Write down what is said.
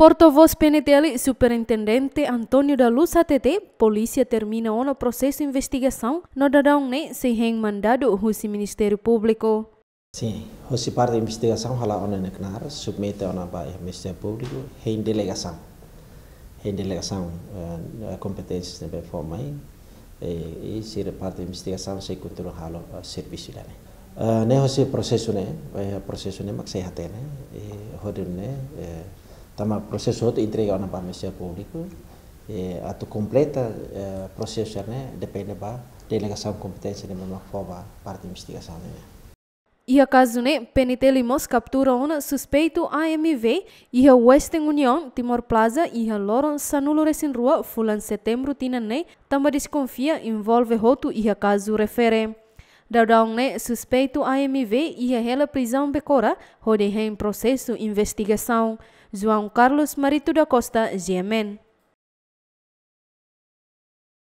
Porta-voz PNTL, Superintendente Antônio da Luz ATT, polícia termina o processo de investigação no dadão ne sem mandado o Ministério Público. Sim, o parte da investigação hala ona neknar submete ona Ministério Público em delegação. Em delegação uh, competências de forma e, e se parte da investigação se continua halo serviço. Uh, ne hosi processo ne, processo ne mak sehat ne, e ne Tama processo entrega na para Ministério Público e a tu completa eh, processo né depende da delegação competência de mesma forma parte da investigação né. E a caso né, PNT Limos captura um suspeito AMV e a Western Union, Timor Plaza e a Loron Sanulo Rua, fulan setembro tina né, também desconfia envolve roto e a caso. Daudang ne suspeito AMV e a ela prisão becora, rode em processo investigação. João Carlos Marito da Costa, GMN.